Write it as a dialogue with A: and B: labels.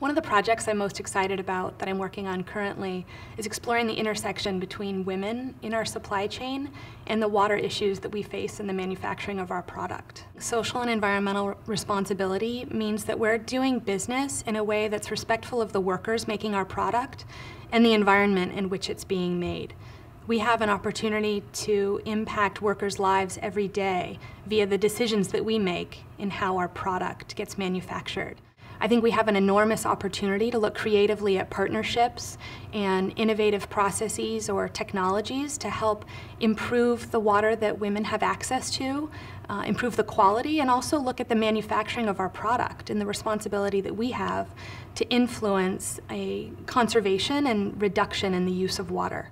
A: One of the projects I'm most excited about that I'm working on currently is exploring the intersection between women in our supply chain and the water issues that we face in the manufacturing of our product. Social and environmental responsibility means that we're doing business in a way that's respectful of the workers making our product and the environment in which it's being made. We have an opportunity to impact workers' lives every day via the decisions that we make in how our product gets manufactured. I think we have an enormous opportunity to look creatively at partnerships and innovative processes or technologies to help improve the water that women have access to, uh, improve the quality, and also look at the manufacturing of our product and the responsibility that we have to influence a conservation and reduction in the use of water.